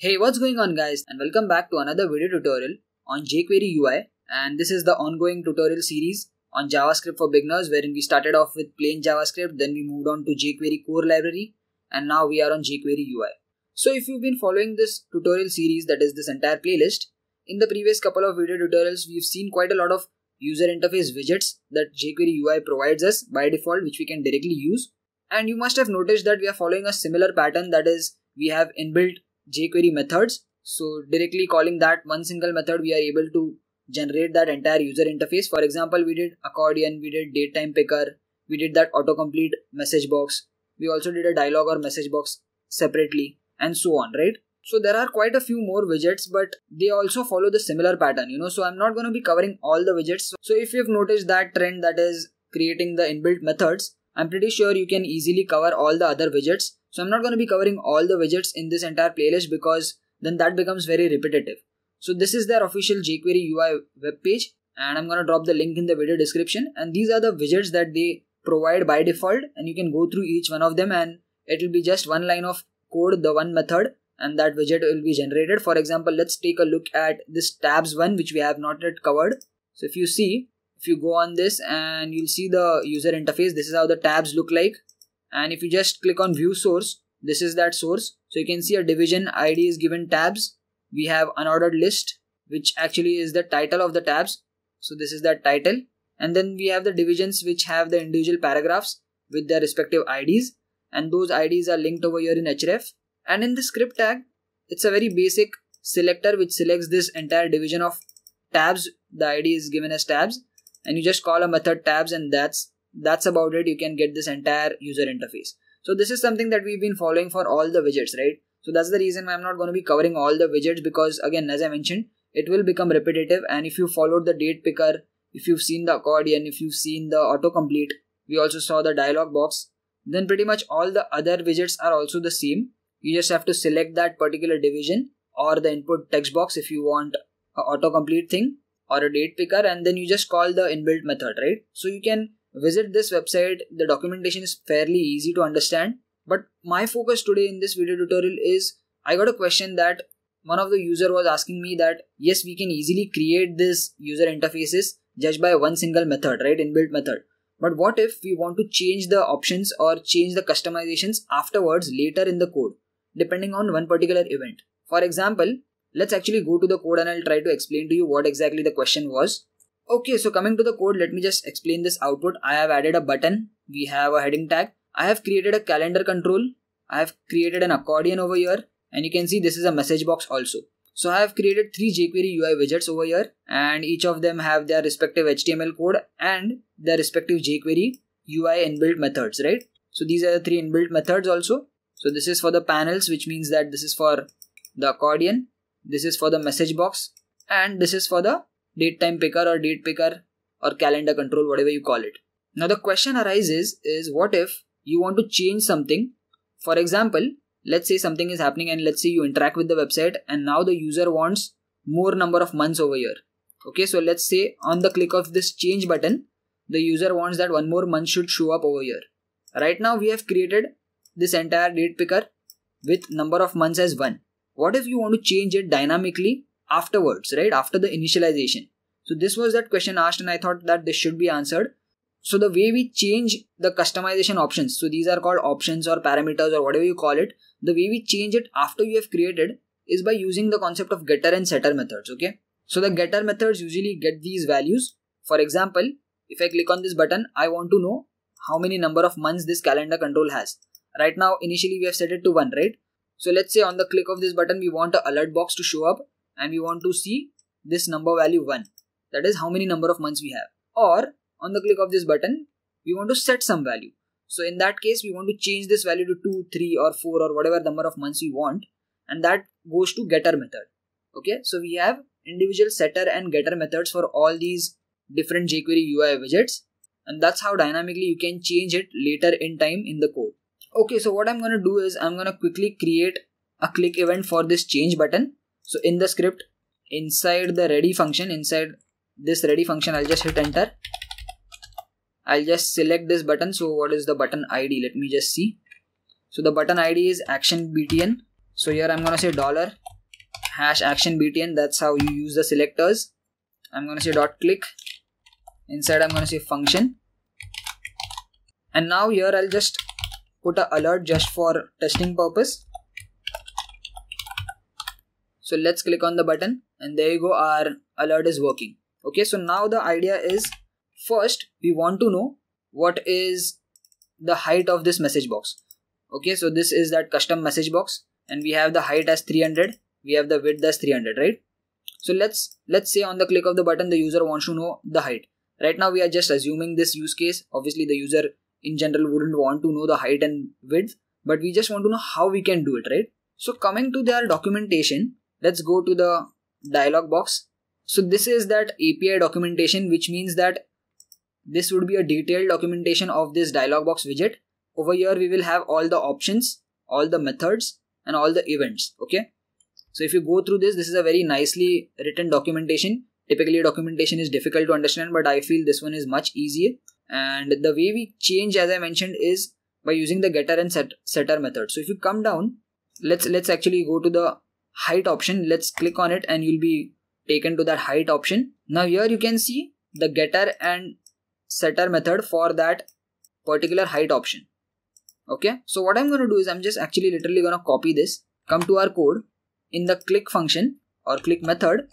Hey, what's going on guys? And welcome back to another video tutorial on jQuery UI and this is the ongoing tutorial series on JavaScript for beginners wherein we started off with plain JavaScript then we moved on to jQuery core library and now we are on jQuery UI. So if you've been following this tutorial series that is this entire playlist, in the previous couple of video tutorials we've seen quite a lot of user interface widgets that jQuery UI provides us by default which we can directly use. And you must have noticed that we are following a similar pattern that is we have inbuilt jQuery methods. So directly calling that one single method, we are able to generate that entire user interface. For example, we did accordion, we did datetime picker, we did that autocomplete message box. We also did a dialog or message box separately and so on, right? So there are quite a few more widgets, but they also follow the similar pattern, you know. So I'm not going to be covering all the widgets. So if you've noticed that trend that is creating the inbuilt methods, I'm pretty sure you can easily cover all the other widgets. So I'm not going to be covering all the widgets in this entire playlist because then that becomes very repetitive. So this is their official jQuery UI webpage and I'm going to drop the link in the video description and these are the widgets that they provide by default and you can go through each one of them and it will be just one line of code, the one method and that widget will be generated. For example, let's take a look at this tabs one which we have not yet covered. So if you see, if you go on this and you'll see the user interface this is how the tabs look like and if you just click on view source this is that source. So you can see a division id is given tabs. We have unordered list which actually is the title of the tabs. So this is that title. And then we have the divisions which have the individual paragraphs with their respective ids and those ids are linked over here in href. And in the script tag it's a very basic selector which selects this entire division of tabs. The id is given as tabs. And you just call a method tabs and that's that's about it. You can get this entire user interface. So this is something that we've been following for all the widgets right? So that's the reason why i'm not going to be covering all the widgets because again as i mentioned it will become repetitive. And if you followed the date picker if you've seen the accordion if you've seen the autocomplete we also saw the dialog box then pretty much all the other widgets are also the same. You just have to select that particular division or the input text box if you want a autocomplete thing or a date picker and then you just call the inbuilt method right? So you can visit this website. The documentation is fairly easy to understand. But my focus today in this video tutorial is i got a question that one of the user was asking me that yes we can easily create this user interfaces just by one single method right? Inbuilt method. But what if we want to change the options or change the customizations afterwards later in the code depending on one particular event? For example Let's actually go to the code and I'll try to explain to you what exactly the question was. Okay, so coming to the code, let me just explain this output. I have added a button. We have a heading tag. I have created a calendar control. I have created an accordion over here. And you can see this is a message box also. So I have created three jQuery UI widgets over here and each of them have their respective HTML code and their respective jQuery UI inbuilt methods, right? So these are the three inbuilt methods also. So this is for the panels, which means that this is for the accordion this is for the message box and this is for the date time picker or date picker or calendar control whatever you call it. Now the question arises is what if you want to change something? For example let's say something is happening and let's say you interact with the website and now the user wants more number of months over here. Okay so let's say on the click of this change button the user wants that one more month should show up over here. Right now we have created this entire date picker with number of months as 1 what if you want to change it dynamically afterwards, right? After the initialization. So this was that question asked and I thought that this should be answered. So the way we change the customization options, so these are called options or parameters or whatever you call it, the way we change it after you have created is by using the concept of getter and setter methods, okay? So the getter methods usually get these values. For example, if I click on this button, I want to know how many number of months this calendar control has. Right now, initially we have set it to 1, right? So let's say on the click of this button, we want a alert box to show up and we want to see this number value 1. That is how many number of months we have. Or on the click of this button, we want to set some value. So in that case, we want to change this value to 2, 3 or 4 or whatever number of months we want. And that goes to getter method. Okay, so we have individual setter and getter methods for all these different jQuery UI widgets. And that's how dynamically you can change it later in time in the code. Okay, so what I'm going to do is I'm going to quickly create a click event for this change button. So in the script, inside the ready function, inside this ready function, I'll just hit enter. I'll just select this button. So what is the button ID? Let me just see. So the button ID is action btn. so here i'm gonna say dollar hash action btn that's how you use the selectors i'm gonna say dot click inside i'm gonna say function and now here i'll just put a alert just for testing purpose so let's click on the button and there you go our alert is working. Okay so now the idea is first we want to know what is the height of this message box. Okay so this is that custom message box and we have the height as 300 we have the width as 300 right? So let's let's say on the click of the button the user wants to know the height. Right now we are just assuming this use case. Obviously the user in general wouldn't want to know the height and width but we just want to know how we can do it right? So coming to their documentation let's go to the dialog box. So this is that api documentation which means that this would be a detailed documentation of this dialog box widget. Over here we will have all the options all the methods and all the events okay? So if you go through this this is a very nicely written documentation. Typically documentation is difficult to understand but i feel this one is much easier. And the way we change as i mentioned is by using the getter and set, setter method. So if you come down let's let's actually go to the height option. Let's click on it and you'll be taken to that height option. Now here you can see the getter and setter method for that particular height option. Okay. So what i'm going to do is i'm just actually literally going to copy this. Come to our code. In the click function or click method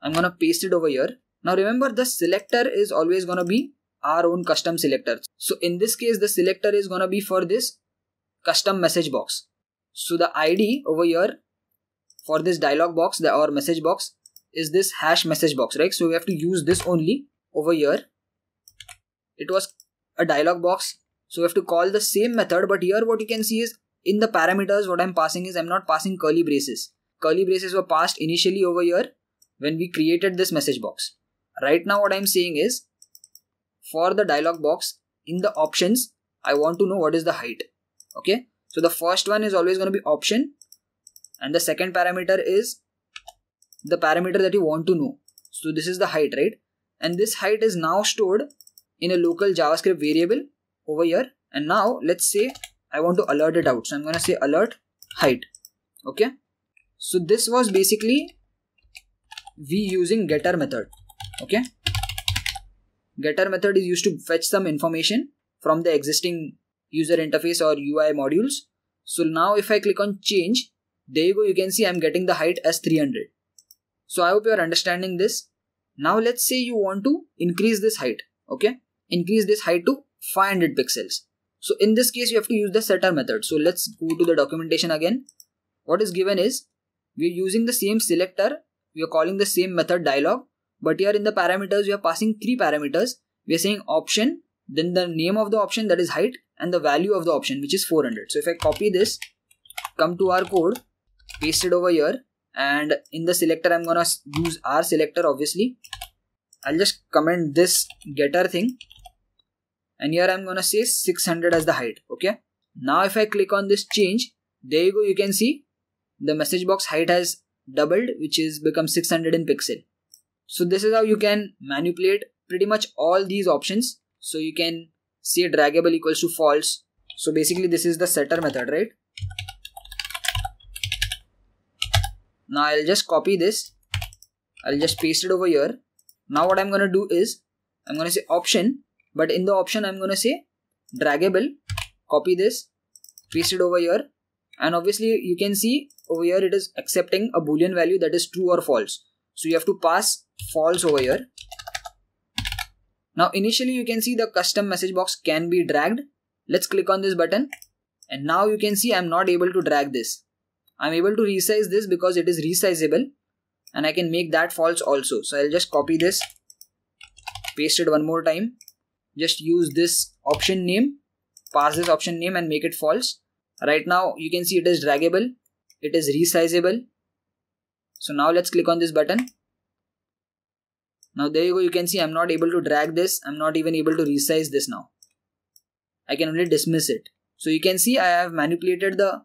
i'm going to paste it over here. Now remember the selector is always going to be our own custom selector. So in this case, the selector is going to be for this custom message box. So the ID over here for this dialog box, the our message box is this hash message box, right? So we have to use this only over here. It was a dialog box. So we have to call the same method, but here what you can see is in the parameters, what I'm passing is I'm not passing curly braces. Curly braces were passed initially over here when we created this message box. Right now what I'm saying is for the dialog box in the options I want to know what is the height okay so the first one is always going to be option and the second parameter is the parameter that you want to know. So this is the height right? And this height is now stored in a local javascript variable over here. And now let's say I want to alert it out. So I'm going to say alert height okay? So this was basically we using getter method okay? Getter method is used to fetch some information from the existing user interface or UI modules. So now if I click on change, there you go, you can see I'm getting the height as 300. So I hope you are understanding this. Now let's say you want to increase this height, okay? Increase this height to 500 pixels. So in this case, you have to use the setter method. So let's go to the documentation again. What is given is, we're using the same selector, we are calling the same method dialog but here in the parameters, we are passing three parameters. We are saying option, then the name of the option that is height and the value of the option which is 400. So if I copy this, come to our code, paste it over here and in the selector I'm gonna use our selector obviously. I'll just comment this getter thing and here I'm gonna say 600 as the height okay. Now if I click on this change, there you go you can see the message box height has doubled which is become 600 in pixel. So this is how you can manipulate pretty much all these options. So you can say draggable equals to false. So basically this is the setter method, right? Now I'll just copy this. I'll just paste it over here. Now what I'm going to do is I'm going to say option, but in the option I'm going to say draggable. Copy this, paste it over here. And obviously you can see over here it is accepting a boolean value that is true or false. So you have to pass false over here. Now initially you can see the custom message box can be dragged. Let's click on this button and now you can see I'm not able to drag this. I'm able to resize this because it is resizable and I can make that false also. So I'll just copy this, paste it one more time. Just use this option name, pass this option name and make it false. Right now you can see it is draggable, it is resizable. So now let's click on this button now there you go, you can see I'm not able to drag this, I'm not even able to resize this now. I can only dismiss it. So you can see I have manipulated the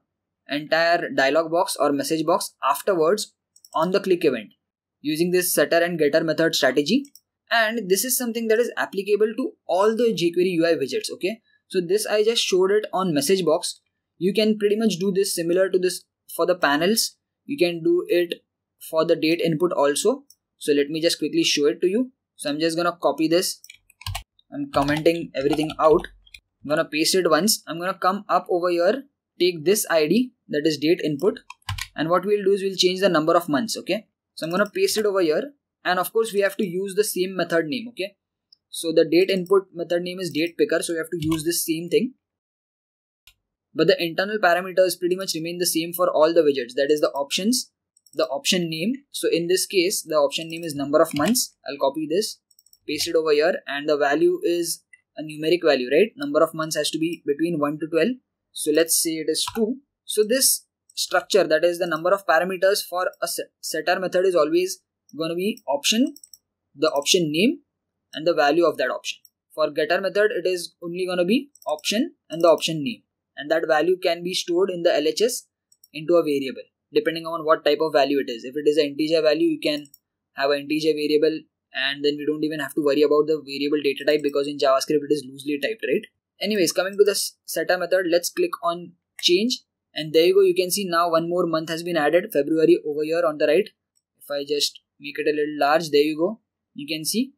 entire dialog box or message box afterwards on the click event using this setter and getter method strategy. And this is something that is applicable to all the jQuery UI widgets okay? So this I just showed it on message box. You can pretty much do this similar to this for the panels. You can do it for the date input also. So let me just quickly show it to you. So i'm just gonna copy this. I'm commenting everything out. I'm gonna paste it once. I'm gonna come up over here take this id that is date input and what we'll do is we'll change the number of months okay? So i'm gonna paste it over here and of course we have to use the same method name okay? So the date input method name is date picker so we have to use this same thing. But the internal parameters pretty much remain the same for all the widgets that is the options the option name. So in this case the option name is number of months. I'll copy this paste it over here and the value is a numeric value right? Number of months has to be between 1 to 12 so let's say it is 2 so this structure that is the number of parameters for a setter method is always going to be option the option name and the value of that option. For getter method it is only going to be option and the option name. And that value can be stored in the LHS into a variable depending on what type of value it is. If it is an integer value you can have an integer variable and then we don't even have to worry about the variable data type because in javascript it is loosely typed right anyways coming to the setter method let's click on change. And there you go you can see now one more month has been added february over here on the right. If i just make it a little large there you go. You can see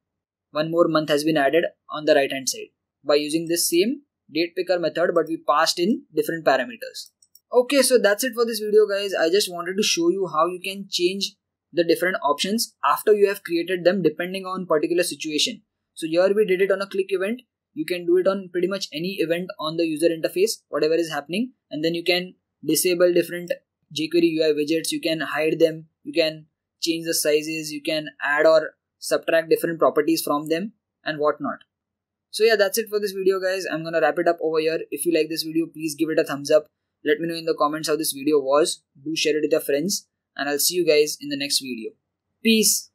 one more month has been added on the right hand side. By using this same date picker method but we passed in different parameters. Okay so that's it for this video guys. I just wanted to show you how you can change the different options after you have created them depending on particular situation. So here we did it on a click event you can do it on pretty much any event on the user interface whatever is happening and then you can disable different jQuery UI widgets. You can hide them. You can change the sizes. You can add or subtract different properties from them and whatnot. So yeah, that's it for this video guys. I'm gonna wrap it up over here. If you like this video, please give it a thumbs up. Let me know in the comments how this video was. Do share it with your friends and I'll see you guys in the next video. Peace.